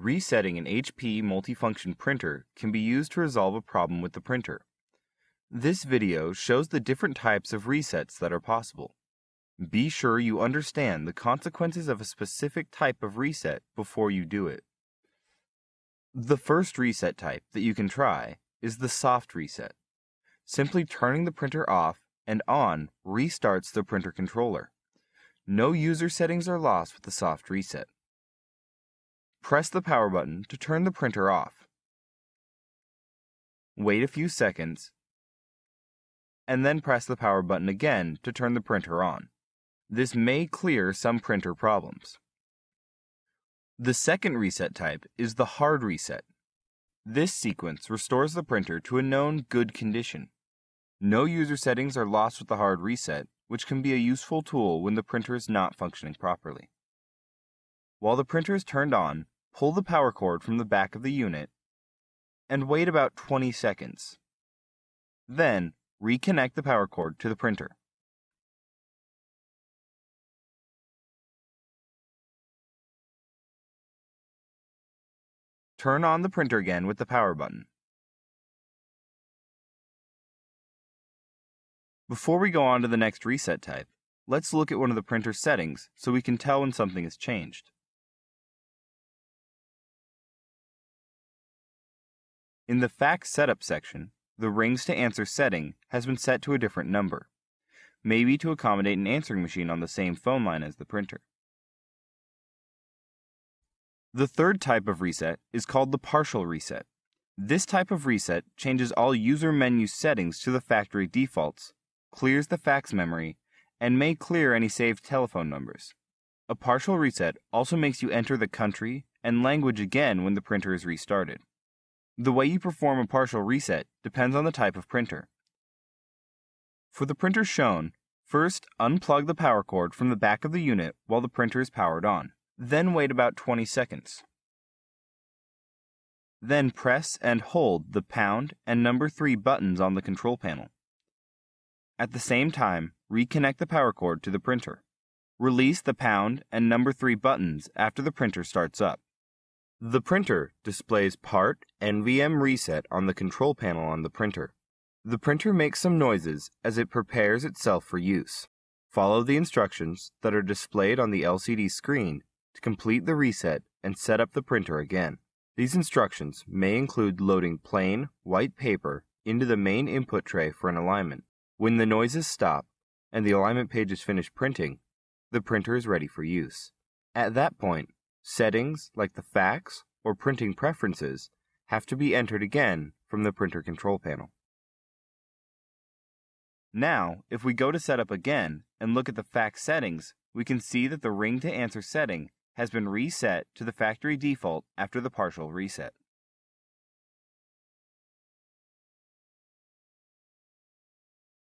Resetting an HP multifunction printer can be used to resolve a problem with the printer. This video shows the different types of resets that are possible. Be sure you understand the consequences of a specific type of reset before you do it. The first reset type that you can try is the soft reset. Simply turning the printer off and on restarts the printer controller. No user settings are lost with the soft reset. Press the power button to turn the printer off. Wait a few seconds, and then press the power button again to turn the printer on. This may clear some printer problems. The second reset type is the hard reset. This sequence restores the printer to a known good condition. No user settings are lost with the hard reset, which can be a useful tool when the printer is not functioning properly. While the printer is turned on, pull the power cord from the back of the unit and wait about 20 seconds. Then, reconnect the power cord to the printer. Turn on the printer again with the power button. Before we go on to the next reset type, let's look at one of the printer settings so we can tell when something has changed. In the fax setup section, the rings to answer setting has been set to a different number, maybe to accommodate an answering machine on the same phone line as the printer. The third type of reset is called the partial reset. This type of reset changes all user menu settings to the factory defaults, clears the fax memory, and may clear any saved telephone numbers. A partial reset also makes you enter the country and language again when the printer is restarted. The way you perform a partial reset depends on the type of printer. For the printer shown, first unplug the power cord from the back of the unit while the printer is powered on. Then wait about 20 seconds. Then press and hold the pound and number 3 buttons on the control panel. At the same time, reconnect the power cord to the printer. Release the pound and number 3 buttons after the printer starts up. The printer displays part NVM reset on the control panel on the printer. The printer makes some noises as it prepares itself for use. Follow the instructions that are displayed on the LCD screen to complete the reset and set up the printer again. These instructions may include loading plain, white paper into the main input tray for an alignment. When the noises stop and the alignment page is finished printing, the printer is ready for use. At that point, Settings like the fax or printing preferences have to be entered again from the printer control panel. Now, if we go to setup again and look at the fax settings, we can see that the ring to answer setting has been reset to the factory default after the partial reset.